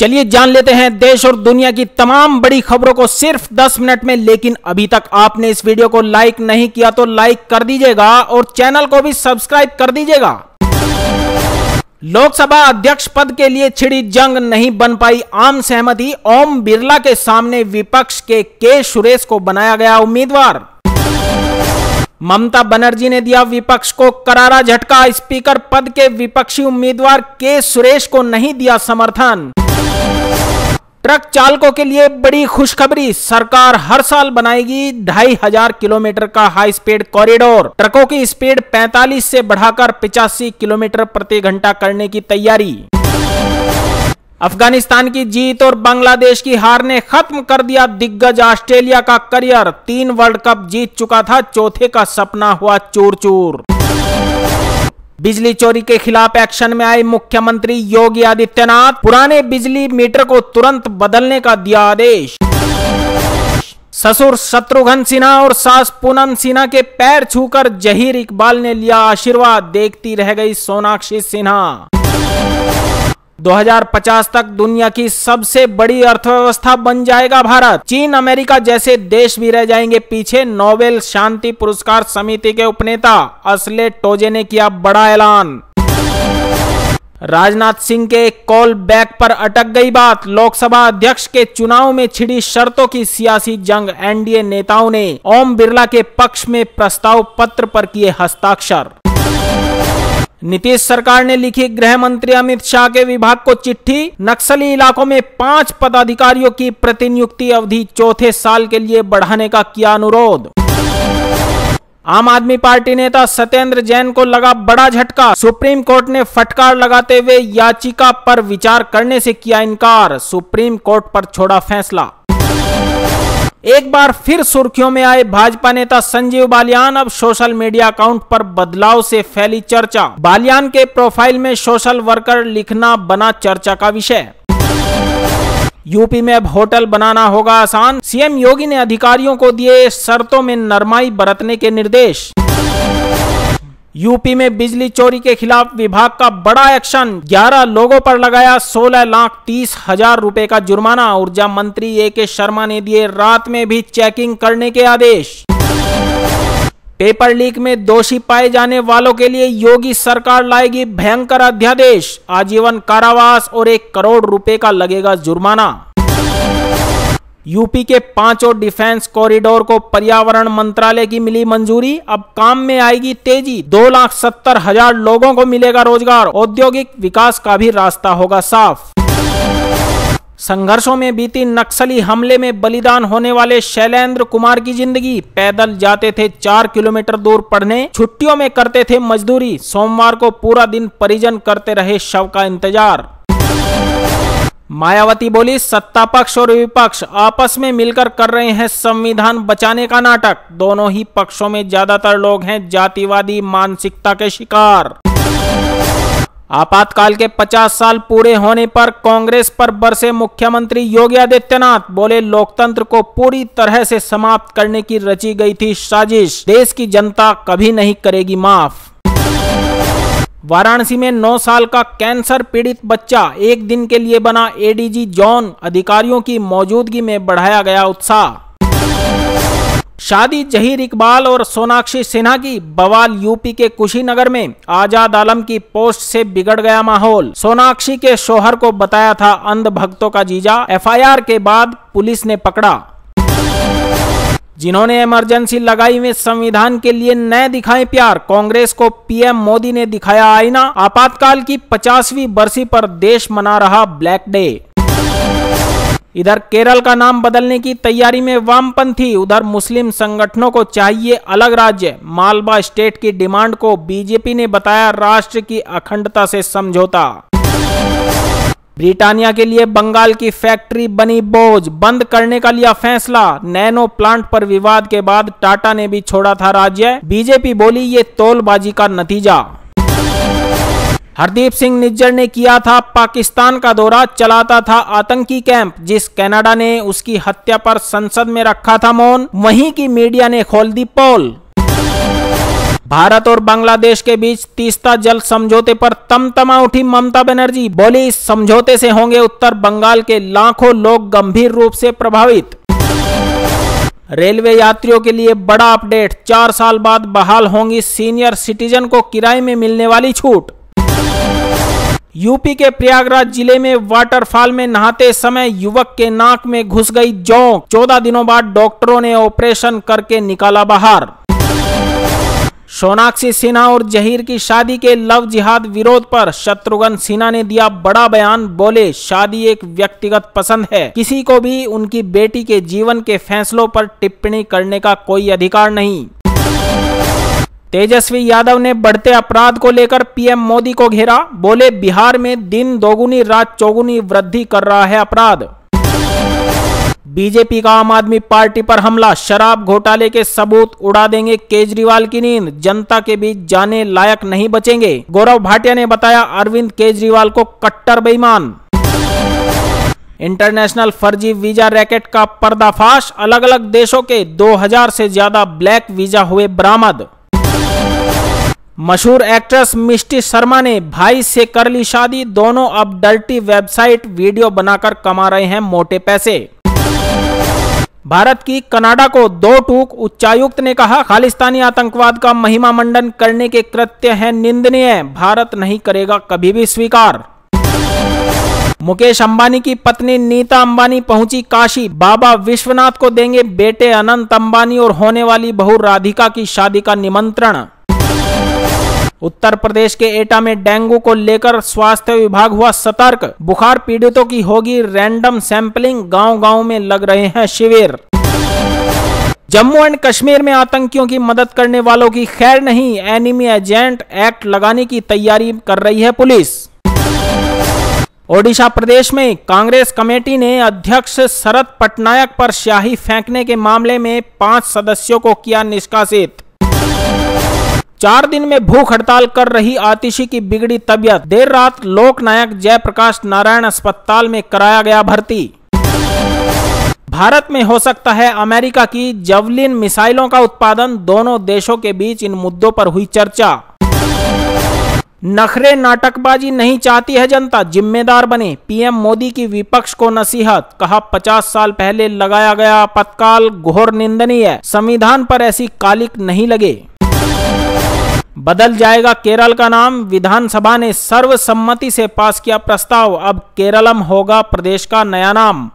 चलिए जान लेते हैं, देश और दुनिया की तमाम बड़ी खबरों को सिर्फ़ 10 मिनट में, लेकिन अभी तक आपने इस वीडियो को लाइक नहीं किया तो लाइक कर दीजिएगा और चैनल को भी सब्सक्राइब कर दीजिएगा। लोकसभा अध्यक्ष पद के लिए छिड़ी जंग नहीं बन पाई, आम सहमति, ओम बिरला के सामने विपक्ष के के सुरेश को बनाया गया उम्मीदवार। ममता बनर्जी ने दिया विपक्ष को करारा झटका, स्पीकर पद के विपक्षी उम्मीदवार के सुरेश को नहीं दिया समर्थन। ट्रक चालकों के लिए बड़ी खुशखबरी। सरकार हर साल बनाएगी ढाई हज़ार किलोमीटर का हाई स्पीड कॉरिडोर ट्रकों की स्पीड 45 से बढ़ाकर पिचासी किलोमीटर प्रति घंटा करने की तैयारी। अफ़गानिस्तान की जीत और बांग्लादेश की हार ने खत्म कर दिया दिग्गज ऑस्ट्रेलिया का करियर। तीन वर्ल्ड कप जीत चुका था, चौथे का सपना हुआ चूर चूर बिजली चोरी के खिलाफ एक्शन में आए मुख्यमंत्री योगी आदित्यनाथ। पुराने बिजली मीटर को तुरंत बदलने का दिया आदेश। ससुर शत्रुघ्न सिन्हा और सास पूनम सिन्हा के पैर छूकर जहीर इकबाल ने लिया आशीर्वाद, देखती रह गई सोनाक्षी सिन्हा। 2050 तक दुनिया की सबसे बड़ी अर्थव्यवस्था बन जाएगा भारत। चीन, अमेरिका जैसे देश भी रह जाएँगे पीछे, नोबेल शांति पुरस्कार समिति के उपनेता। असले टोजे ने किया बड़ा ऐलान। राजनाथ सिंह के कॉल बैक पर अटक गई बात। लोकसभा अध्यक्ष के चुनाव में छिड़ी शर्तों की सियासी जंग, एनडीए नेताओं ने ओम बिरला के पक्ष में प्रस्ताव पत्र पर किए हस्ताक्षर। नीतीश सरकार ने लिखी गृह मंत्री अमित शाह के विभाग को चिट्ठी। नक्सली इलाकों में पाँच पदाधिकारियों की प्रतिनियुक्ति अवधि चौथे साल के लिए बढ़ाने का किया अनुरोध। आम आदमी पार्टी नेता सत्येंद्र जैन को लगा बड़ा झटका। सुप्रीम कोर्ट ने फटकार लगाते हुए याचिका पर विचार करने से किया इनकार। सुप्रीम कोर्ट पर छोड़ा फैसला। एक बार फिर सुर्खियों में आए भाजपा नेता संजीव बालियान। अब सोशल मीडिया अकाउंट पर बदलाव से फैली चर्चा। बालियान के प्रोफ़ाइल में सोशल वर्कर लिखना बना चर्चा का विषय। यूपी में अब होटल बनाना होगा आसान। सीएम योगी ने अधिकारियों को दिए शर्तों में नरमाई बरतने के निर्देश। यूपी में बिजली चोरी के खिलाफ विभाग का बड़ा एक्शन। 11 लोगों पर लगाया 16 लाख तीस हज़ार रुपए का जुर्माना। ऊर्जा मंत्री ए के शर्मा ने दिए रात में भी चेकिंग करने के आदेश। पेपर लीक में दोषी पाए जाने वालों के लिए योगी सरकार लाएगी भयंकर अध्यादेश। आजीवन कारावास और एक करोड़ रुपए का लगेगा जुर्माना। यूपी के पाँचों डिफेंस कॉरिडोर को पर्यावरण मंत्रालय की मिली मंजूरी। अब काम में आएगी तेज़ी। दो लाख सत्तर हज़ार लोगों को मिलेगा रोज़गार। औद्योगिक विकास का भी रास्ता होगा साफ़। संघर्षों में बीती नक्सली हमले में बलिदान होने वाले शैलेंद्र कुमार की ज़िंदगी। पैदल जाते थे चार किलोमीटर दूर पढ़ने। छुट्टियों में करते थे मजदूरी। सोमवार को पूरा दिन परिजन करते रहे शव का इंतज़ार। मायावती बोली सत्ता पक्ष और विपक्ष आपस में मिलकर कर रहे हैं संविधान बचाने का नाटक। दोनों ही पक्षों में ज़्यादातर लोग हैं जातिवादी मानसिकता के शिकार। आपातकाल के 50 साल पूरे होने पर कांग्रेस पर बरसे मुख्यमंत्री योगी आदित्यनाथ। बोले, लोकतंत्र को पूरी तरह से समाप्त करने की रची गई थी साजिश। देश की जनता कभी नहीं करेगी माफ़। वाराणसी में 9 साल का कैंसर पीड़ित बच्चा एक दिन के लिए बना एडीजी जॉन अधिकारियों की मौजूदगी में बढ़ाया गया उत्साह। शादी जहीर इकबाल और सोनाक्षी सिन्हा की बवाल यूपी के कुशीनगर में आज़ाद आलम की पोस्ट से बिगड़ गया माहौल। सोनाक्षी के शोहर को बताया था अंध भक्तों का जीजा। एफआईआर के बाद पुलिस ने पकड़ा। जिन्होंने इमरजेंसी लगाई में संविधान के लिए नए दिखाए प्यार, कांग्रेस को पीएम मोदी ने दिखाया आईना, आपातकाल की पचासवीं बरसी पर देश मना रहा ब्लैक डे। इधर केरल का नाम बदलने की तैयारी में वामपंथी, उधर मुस्लिम संगठनों को चाहिए अलग राज्य। मालवा स्टेट की डिमांड को बीजेपी ने बताया राष्ट्र की अखंडता से समझौता। ब्रिटानिया के लिए बंगाल की फैक्ट्री बनी बोझ, बंद करने का लिया फैसला। नैनो प्लांट पर विवाद के बाद टाटा ने भी छोड़ा था राज्य। बीजेपी बोली, ये तोलबाजी का नतीजा। हरदीप सिंह निज्जर ने किया था पाकिस्तान का दौरा, चलाता था आतंकी कैंप, जिस कनाडा ने उसकी हत्या पर संसद में रखा था मौन। वहीं की मीडिया ने खोल दी पोल। भारत और बांग्लादेश के बीच तीस्ता जल समझौते पर तमतमा उठी ममता बनर्जी। बोली इस समझौते से होंगे उत्तर बंगाल के लाखों लोग गंभीर रूप से प्रभावित। रेलवे यात्रियों के लिए बड़ा अपडेट। चार साल बाद बहाल होंगी सीनियर सिटीजन को किराए में मिलने वाली छूट। यूपी के प्रयागराज ज़िले में वाटरफॉल में नहाते समय युवक के नाक में घुस गई जोंक। चौदह दिनों बाद डॉक्टरों ने ऑपरेशन करके निकाला बाहर। सोनाक्षी सिन्हा और जहीर की शादी के लव जिहाद विरोध पर शत्रुघ्न सिन्हा ने दिया बड़ा बयान, बोले, शादी एक व्यक्तिगत पसंद है। किसी को भी उनकी बेटी के जीवन के फैसलों पर टिप्पणी करने का कोई अधिकार नहीं। तेजस्वी यादव ने बढ़ते अपराध को लेकर पीएम मोदी को घेरा। बोले, बिहार में दिन दोगुनी, रात चौगुनी वृद्धि कर रहा है अपराध। बीजेपी का आम आदमी पार्टी पर हमला, शराब घोटाले के सबूत उड़ा देंगे केजरीवाल की नींद, जनता के बीच जाने लायक नहीं बचेंगे। गौरव भाटिया ने बताया अरविंद केजरीवाल को कट्टर बेईमान। इंटरनेशनल फर्जी वीज़ा रैकेट का पर्दाफाश अलग अलग देशों के 2000 से ज़्यादा ब्लैक वीज़ा हुए बरामद। मशहूर एक्ट्रेस मिष्टी शर्मा ने भाई से कर ली शादी, दोनों अब डल्टी वेबसाइट वीडियो बनाकर कमा रहे हैं मोटे पैसे। भारत की कनाडा को दो टूक उच्चायुक्त ने कहा, खालिस्तानी आतंकवाद का महिमा मंडन करने के कृत्य है निंदनीय, भारत नहीं करेगा कभी भी स्वीकार। मुकेश अंबानी की पत्नी नीता अंबानी पहुँची काशी, बाबा विश्वनाथ को देंगे बेटे अनंत अंबानी और होने वाली बहू राधिका की शादी का निमंत्रण। उत्तर प्रदेश के एटा में डेंगू को लेकर स्वास्थ्य विभाग हुआ सतर्क। बुखार पीड़ितों की होगी रैंडम सैंपलिंग गाँव गाँव में लग रहे हैं शिविर। जम्मू एंड कश्मीर में आतंकियों की मदद करने वालों की खैर नहीं एनिमी एजेंट एक्ट लगाने की तैयारी कर रही है पुलिस। ओडिशा प्रदेश में कांग्रेस कमेटी ने अध्यक्ष शरद पटनायक पर स्याही फेंकने के मामले में पाँच सदस्यों को किया निष्कासित। चार दिन में भूख हड़ताल कर रही आतिशी की बिगड़ी तबियत। देर रात लोकनायक जयप्रकाश नारायण अस्पताल में कराया गया भर्ती। भारत में हो सकता है अमेरिका की जवलिन मिसाइलों का उत्पादन। दोनों देशों के बीच इन मुद्दों पर हुई चर्चा। नखरे नाटकबाजी नहीं चाहती है जनता, जिम्मेदार बने। पीएम मोदी की विपक्ष को नसीहत, कहा 50 साल पहले लगाया गया आपातकाल घोर निंदनीय। संविधान पर ऐसी कालिक नहीं लगे। बदल जाएगा केरल का नाम। विधानसभा ने सर्वसम्मति से पास किया प्रस्ताव। अब केरलम होगा प्रदेश का नया नाम।